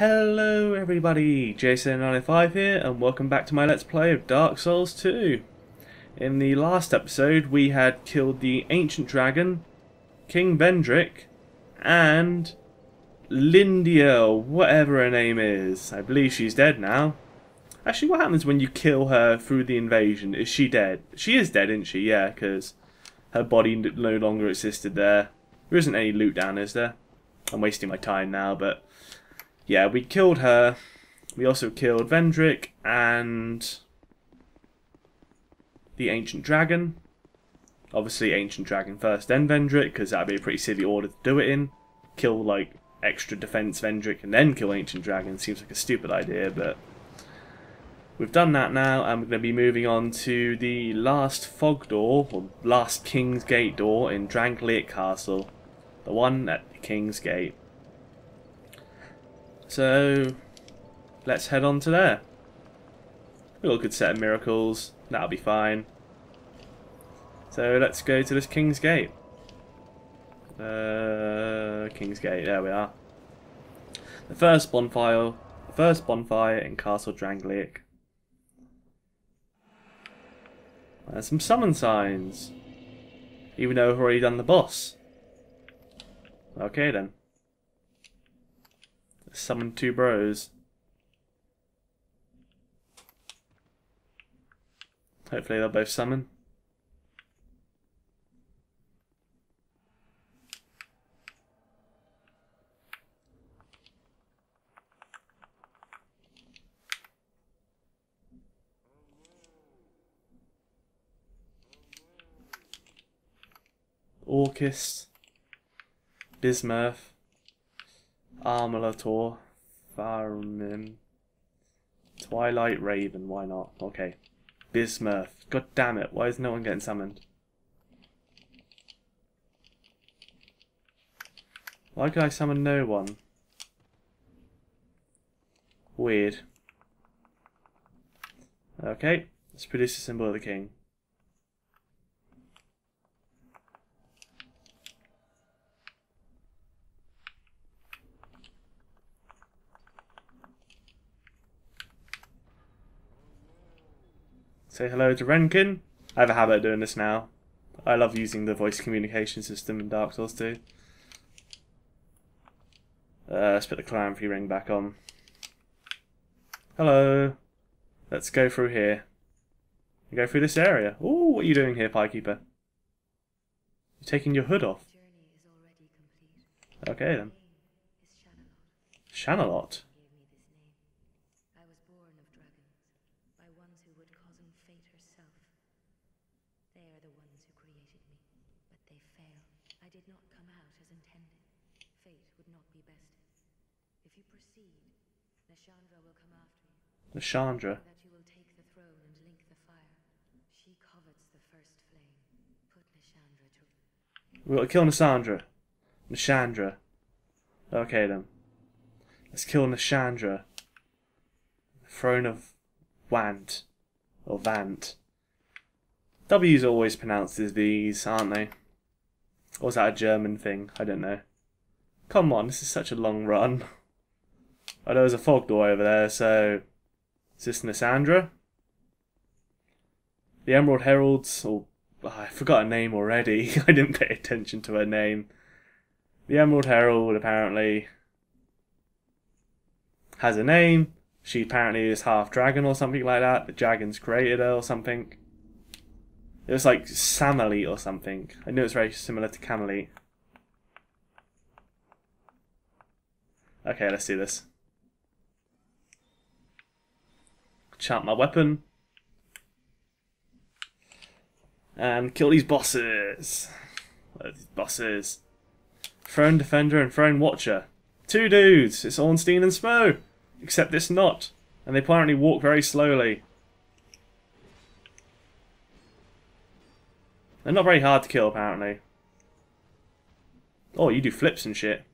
Hello everybody, Jason905 here and welcome back to my Let's Play of Dark Souls 2. In the last episode we had killed the Ancient Dragon, King Vendrick, and Lindia, whatever her name is. I believe she's dead now. Actually, what happens when you kill her through the invasion? Is she dead? She is dead, isn't she? Yeah, because her body no longer existed there. There isn't any loot down, is there? I'm wasting my time now, but yeah, we killed her. We also killed Vendrick and the Ancient Dragon. Obviously, Ancient Dragon first, then Vendrick, because that'd be a pretty silly order to do it in. Kill, like, extra defense Vendrick and then kill Ancient Dragon seems like a stupid idea, but we've done that now, and we're going to be moving on to the last fog door, or last King's Gate door in Drangleic Castle. The one at the King's Gate. So, let's head on to there. A good set of miracles, that'll be fine. So let's go to this King's Gate. Uh, King's Gate, there we are. The first bonfire, the first bonfire in Castle Drangleic. There's some summon signs. Even though we've already done the boss. Okay then. Summon two bros. Hopefully they'll both summon. Orcus, Bismuth, Armulator, Farmin, Twilight Raven, why not? Okay. Bismuth. God damn it, why is no one getting summoned? Why could I summon no one? Weird. Okay, let's produce the symbol of the king. Say hello to Renkin. I have a habit of doing this now. I love using the voice communication system in Dark Souls 2. Uh, let's put the calamity ring back on. Hello. Let's go through here. You go through this area. Oh, what are you doing here, Piekeeper? You're taking your hood off. Okay then. Shanalotte. Nashandra. We gotta kill Nasandra. Nashandra. Okay then. Let's kill Nashandra. Throne of Want. Or Vant. W's always pronounced as V's, aren't they? Or is that a German thing? I don't know. Come on, this is such a long run. Oh, there was a fog door over there, so is this Nashandra? The Emerald Heralds, or oh, I forgot her name already. I didn't pay attention to her name. The Emerald Herald apparently has a name. She apparently is half dragon or something like that. The dragons created her or something. It was like Samalit or something. I knew it was very similar to Camelot. Okay, let's do this. Chant my weapon. And kill these bosses. these bosses? Throne Defender and Throne Watcher. Two dudes. It's Ornstein and Smough. Except it's not. And they apparently walk very slowly. They're not very hard to kill, apparently. Oh, you do flips and shit.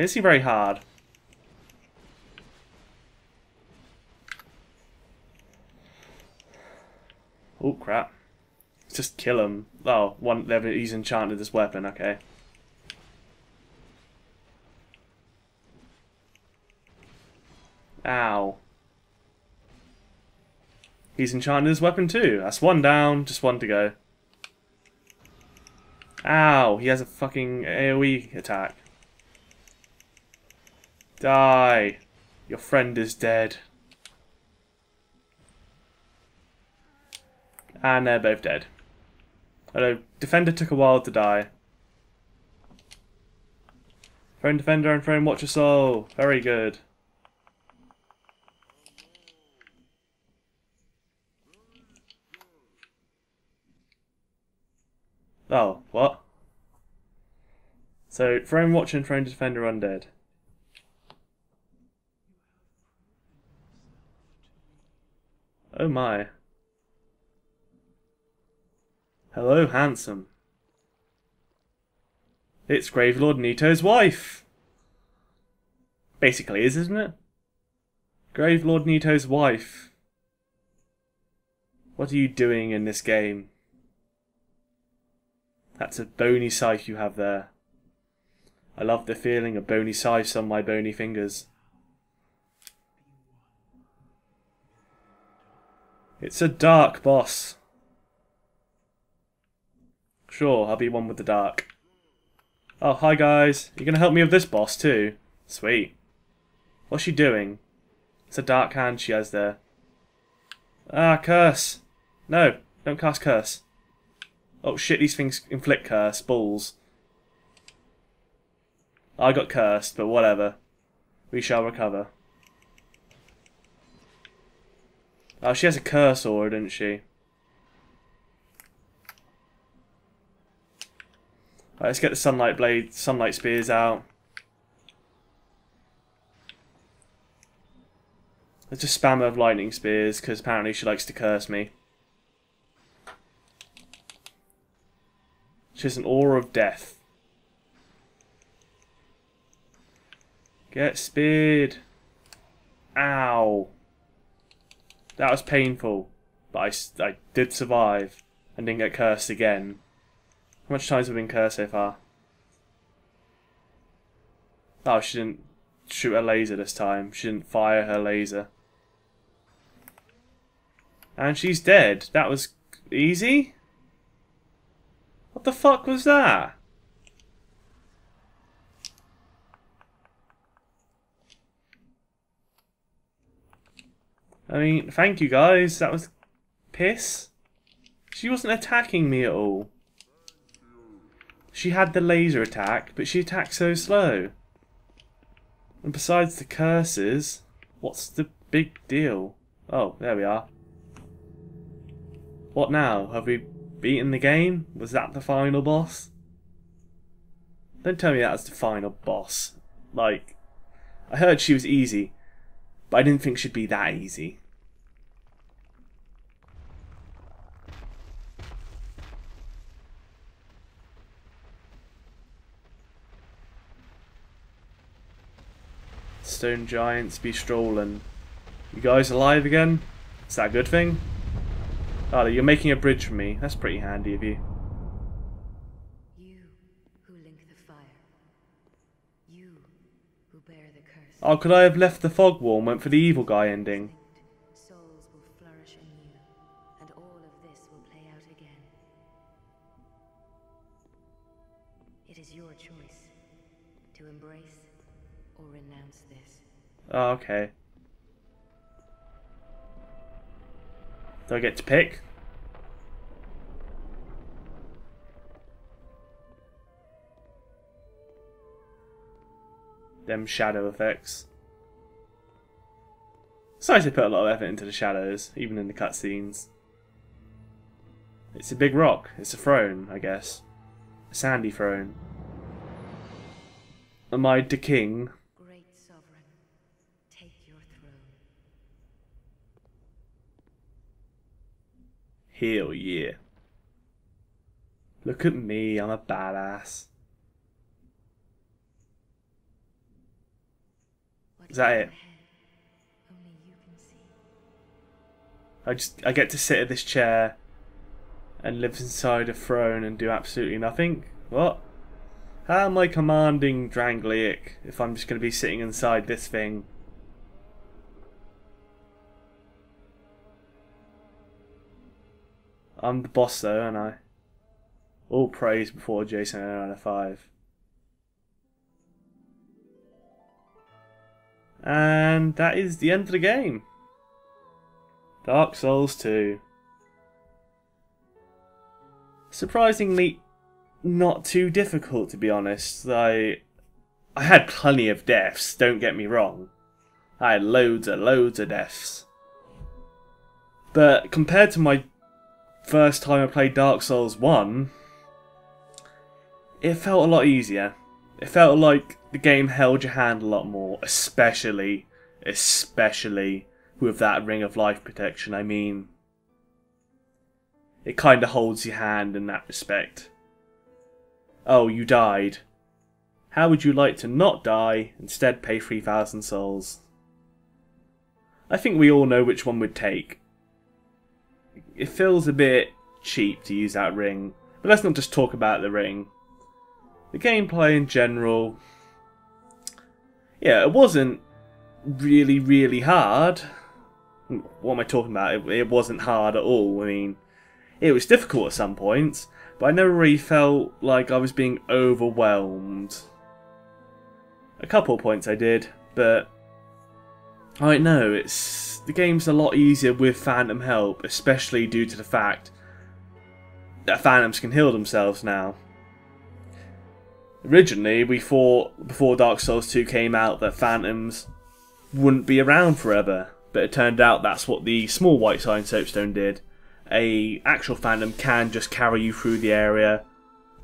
Doesn't seem very hard. Oh crap. Just kill him. Oh, one. He's enchanted this weapon. Okay. Ow. He's enchanted his weapon too. That's one down, just one to go. Ow, he has a fucking AoE attack. Die. Your friend is dead. And they're both dead. Although, Defender took a while to die. Throne Defender and Throne Watcher Soul. Very good. Oh, what? So, Throne Watcher and Throne Defender undead. Oh my. Hello, handsome. It's Gravelord Nito's wife! Basically is, isn't it? Gravelord Nito's wife. What are you doing in this game? That's a bony scythe you have there. I love the feeling of bony scythes on my bony fingers. It's a dark boss. Sure, I'll be one with the dark. Oh, hi guys. You're gonna help me with this boss too? Sweet. What's she doing? It's a dark hand she has there. Ah, curse. No, don't cast curse. Oh shit, these things inflict curse. Balls. I got cursed, but whatever. We shall recover. Oh, she has a curse aura, doesn't she? Right, let's get the sunlight blade, sunlight spears out. Let's just spam her lightning spears, because apparently she likes to curse me. She has an aura of death. Get speared. Ow. That was painful. But I, I did survive. And didn't get cursed again. How much times have been cursed so far? Oh, she didn't shoot a laser this time. She didn't fire her laser. And she's dead. That was easy? What the fuck was that? I mean, thank you guys. That was piss. She wasn't attacking me at all. She had the laser attack, but she attacked so slow. And besides the curses, what's the big deal? Oh, there we are. What now? Have we beaten the game? Was that the final boss? Don't tell me that was the final boss. Like, I heard she was easy, but I didn't think she'd be that easy. Stone giants be strolling. You guys alive again? Is that a good thing? Oh, you're making a bridge for me. That's pretty handy of you. You who link the fire. You who bear the curse. Oh, could I have left the fog wall and went for the evil guy ending? Oh, okay. Do I get to pick? Them shadow effects. Besides, they put a lot of effort into the shadows, even in the cutscenes. It's a big rock. It's a throne, I guess. A sandy throne. Am I the king? Great sovereign, take your throne. Hell yeah. Look at me, I'm a badass. Is that it? ahead, Only you can see. I just I get to sit at this chair and live inside a throne and do absolutely nothing? What? How am I commanding Drangleic if I'm just going to be sitting inside this thing? I'm the boss though, aren't I? All praise before Jason and a 5. And that is the end of the game. Dark Souls 2. Surprisingly, not too difficult to be honest. I, I had plenty of deaths, don't get me wrong. I had loads and loads of deaths. But compared to my first time I played Dark Souls 1, it felt a lot easier. It felt like the game held your hand a lot more, especially, especially with that Ring of Life protection. I mean, it kind of holds your hand in that respect. Oh, you died. How would you like to not die, instead pay 3,000 souls? I think we all know which one would take. It feels a bit cheap to use that ring, but let's not just talk about the ring. The gameplay in general, yeah, it wasn't really, really hard. What am I talking about? It, it wasn't hard at all. I mean, it was difficult at some points, but I never really felt like I was being overwhelmed. A couple of points I did, but I know it's the game's a lot easier with Phantom help, especially due to the fact that Phantoms can heal themselves now. Originally, we thought before Dark Souls 2 came out that Phantoms wouldn't be around forever, but it turned out that's what the small white sign soapstone did. A actual Phantom can just carry you through the area,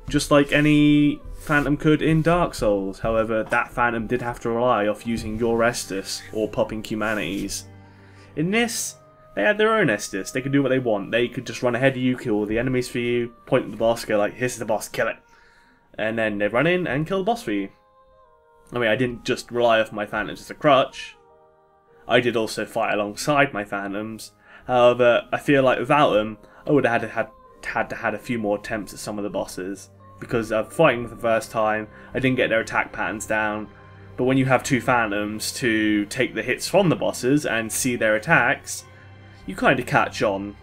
just like any Phantom could in Dark Souls. However, that Phantom did have to rely off using your Estus or popping humanities. In this, they had their own Estus. They could do what they want. They could just run ahead of you, kill all the enemies for you, point at the boss, go like, here's the boss, kill it and then they run in and kill the boss for you. I mean, I didn't just rely off my phantoms as a crutch. I did also fight alongside my phantoms. However, I feel like without them, I would have had to had, had to had a few more attempts at some of the bosses because of fighting for the first time, I didn't get their attack patterns down. But when you have two phantoms to take the hits from the bosses and see their attacks, you kind of catch on.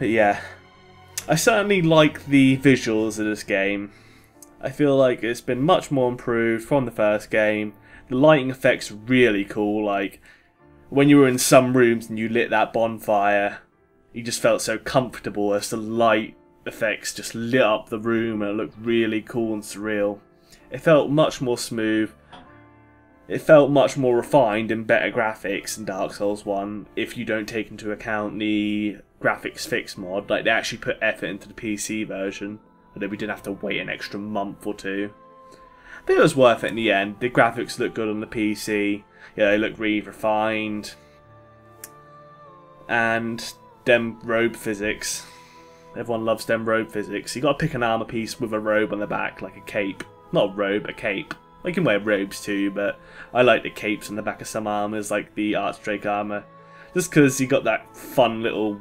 But yeah, I certainly like the visuals of this game. I feel like it's been much more improved from the first game. The lighting effects really cool, like when you were in some rooms and you lit that bonfire, you just felt so comfortable as the light effects just lit up the room and it looked really cool and surreal. It felt much more smooth. It felt much more refined and better graphics than Dark Souls 1 if you don't take into account the graphics fix mod. Like they actually put effort into the PC version, and then we didn't have to wait an extra month or two. But it was worth it in the end. The graphics look good on the PC. Yeah, they look really refined. And them robe physics. Everyone loves them robe physics. You gotta pick an armor piece with a robe on the back, like a cape. Not a robe, a cape. You can wear robes too, but I like the capes on the back of some armors, like the Archdrake armor. Just because you got that fun little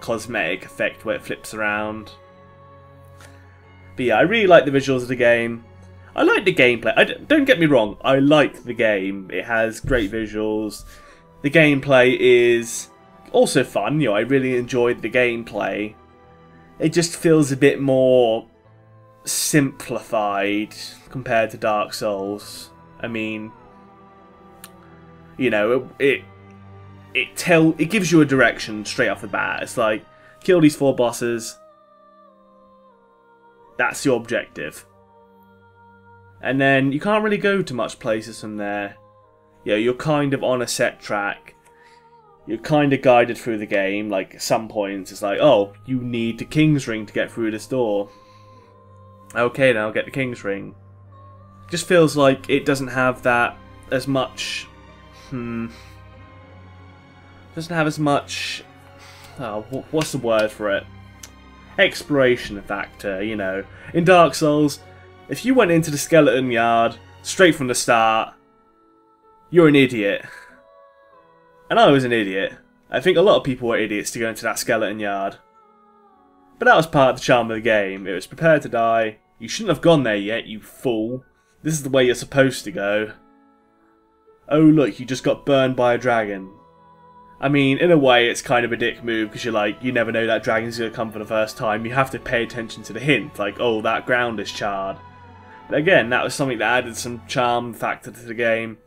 cosmetic effect where it flips around. But yeah, I really like the visuals of the game. I like the gameplay. I don't get me wrong, I like the game. It has great visuals. The gameplay is also fun. You know, I really enjoyed the gameplay. It just feels a bit more simplified compared to Dark Souls. I mean, you know, it, it it tell it gives you a direction straight off the bat. It's like kill these four bosses. That's your objective. And then you can't really go to much places from there. Know, you're kind of on a set track. You're kind of guided through the game. Like some points, it's like, oh, you need the King's Ring to get through this door. Okay, now get the King's Ring. Just feels like it doesn't have that as much. Hmm doesn't have as much. Oh, what's the word for it? Exploration factor, you know. In Dark Souls, if you went into the skeleton yard straight from the start, you're an idiot. And I was an idiot. I think a lot of people were idiots to go into that skeleton yard. But that was part of the charm of the game. It was prepared to die. You shouldn't have gone there yet, you fool. This is the way you're supposed to go. Oh look, you just got burned by a dragon. I mean, in a way, it's kind of a dick move because you're like, you never know that dragon's going to come for the first time. You have to pay attention to the hint, like, oh, that ground is charred. But again, that was something that added some charm factor to the game.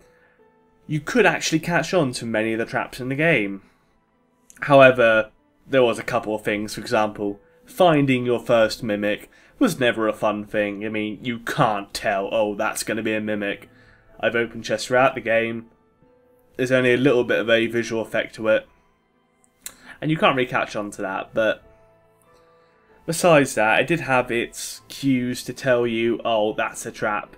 You could actually catch on to many of the traps in the game. However, there was a couple of things, for example, finding your first mimic was never a fun thing. I mean, you can't tell, oh, that's going to be a mimic. I've opened chests throughout the game, there's only a little bit of a visual effect to it. And you can't really catch on to that, but besides that, it did have its cues to tell you, oh, that's a trap.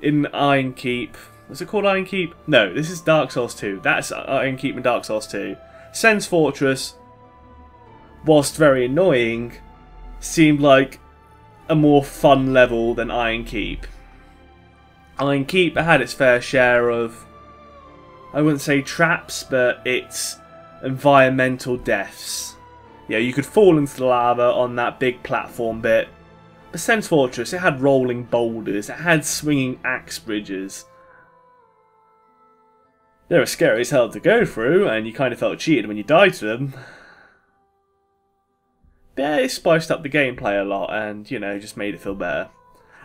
In Iron Keep, was it called Iron Keep? No, this is Dark Souls 2. That's Iron Keep and Dark Souls 2. Sen's Fortress, whilst very annoying, seemed like a more fun level than Iron Keep. Iron Keep had its fair share of I wouldn't say traps, but it's environmental deaths. Yeah, you could fall into the lava on that big platform bit. But Sen's Fortress, it had rolling boulders, it had swinging axe bridges. They were scary as hell to go through, and you kind of felt cheated when you died to them. Yeah, it spiced up the gameplay a lot, and, you know, just made it feel better.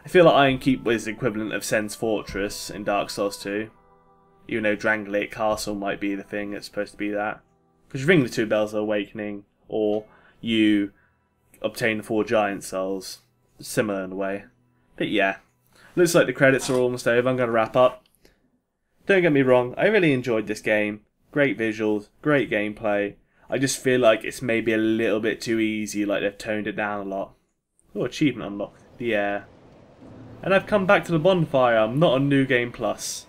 I feel like Iron Keep was the equivalent of Sen's Fortress in Dark Souls 2 even though Drangleic Castle might be the thing that's supposed to be that. Because you ring the two bells of awakening, or you obtain the four giant souls. Similar in a way. But yeah. Looks like the credits are almost over. I'm going to wrap up. Don't get me wrong, I really enjoyed this game. Great visuals, great gameplay. I just feel like it's maybe a little bit too easy, like they've toned it down a lot. Oh, achievement unlocked. The air. And I've come back to the bonfire. I'm not on New Game Plus.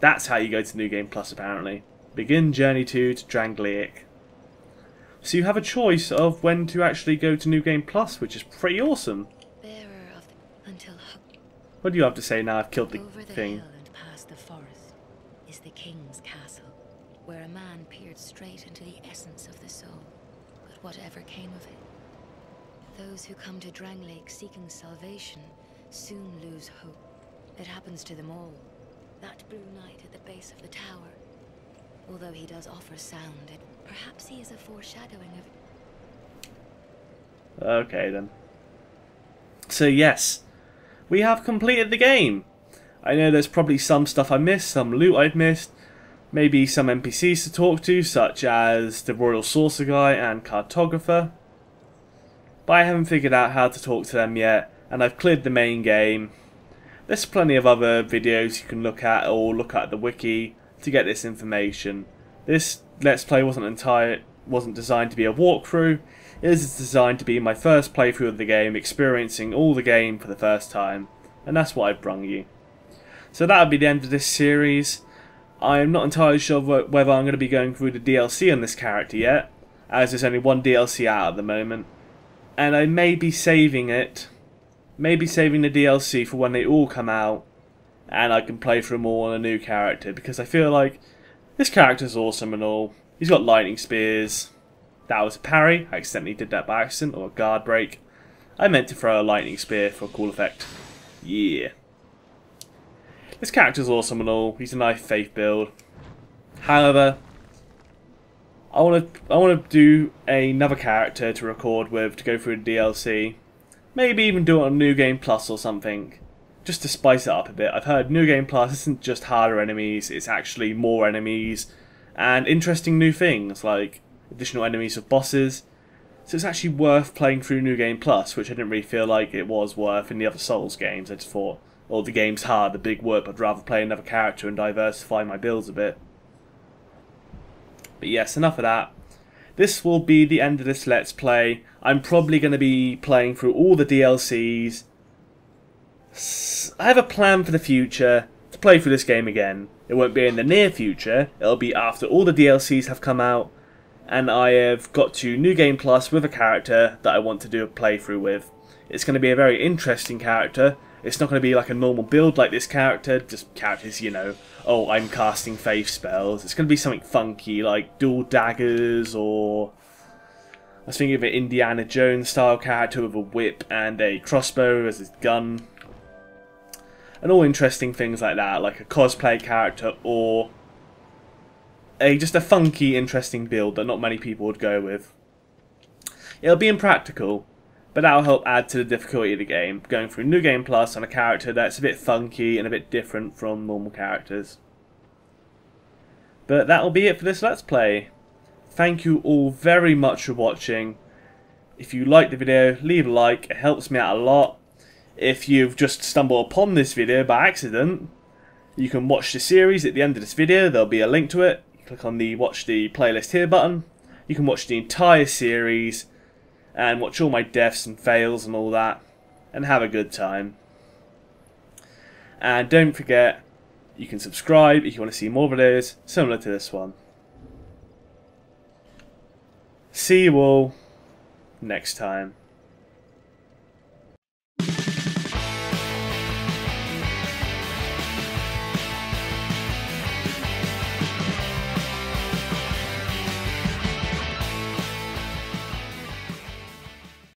That's how you go to New Game Plus, apparently. Begin Journey 2 to Drangleic. So you have a choice of when to actually go to New Game Plus, which is pretty awesome. Until... What do you have to say now I've killed the, Over the thing? Where a man peered straight into the essence of the soul. But whatever came of it, those who come to Drangleic seeking salvation soon lose hope. It happens to them all. That blue knight at the base of the tower. Although he does offer sound, it, perhaps he is a foreshadowing of... Okay then. So yes, we have completed the game. I know there's probably some stuff I missed, some loot I'd missed, maybe some NPCs to talk to, such as the Royal Saucer Guy and Cartographer. But I haven't figured out how to talk to them yet, and I've cleared the main game, there's plenty of other videos you can look at or look at the wiki to get this information. This Let's Play wasn't entire wasn't designed to be a walkthrough. It is designed to be my first playthrough of the game, experiencing all the game for the first time, and that's what I've brung you. So that would be the end of this series. I am not entirely sure whether I'm going to be going through the DLC on this character yet, as there's only one DLC out at the moment. And I may be saving it maybe saving the DLC for when they all come out and I can play through them all on a new character because I feel like this character's awesome and all. He's got lightning spears. That was a parry. I accidentally did that by accident or a guard break. I meant to throw a lightning spear for a cool effect. Yeah. This character's awesome and all. He's a nice faith build. However, I want to I want to do another character to record with to go through the DLC Maybe even do it on New Game Plus or something. Just to spice it up a bit. I've heard New Game Plus isn't just harder enemies, it's actually more enemies and interesting new things like additional enemies of bosses. So it's actually worth playing through New Game Plus, which I didn't really feel like it was worth in the other Souls games. I just thought, oh, the game's hard, the big whoop, I'd rather play another character and diversify my builds a bit. But yes, enough of that this will be the end of this Let's Play. I'm probably going to be playing through all the DLCs. I have a plan for the future to play through this game again. It won't be in the near future, it'll be after all the DLCs have come out and I have got to New Game Plus with a character that I want to do a playthrough with. It's going to be a very interesting character, It's not going to be like a normal build like this character, just characters, you know, oh, I'm casting faith spells. It's going to be something funky, like dual daggers, or... I was thinking of an Indiana Jones style character with a whip and a crossbow as his gun. And all interesting things like that, like a cosplay character or a just a funky, interesting build that not many people would go with. It'll be impractical, but that'll help add to the difficulty of the game, going through New Game Plus on a character that's a bit funky and a bit different from normal characters. But that'll be it for this Let's Play. Thank you all very much for watching. If you liked the video, leave a like, it helps me out a lot. If you've just stumbled upon this video by accident, you can watch the series at the end of this video, there'll be a link to it. Click on the watch the playlist here button. You can watch the entire series and watch all my deaths and fails and all that and have a good time. And don't forget, you can subscribe if you want to see more videos similar to this one. See you all next time.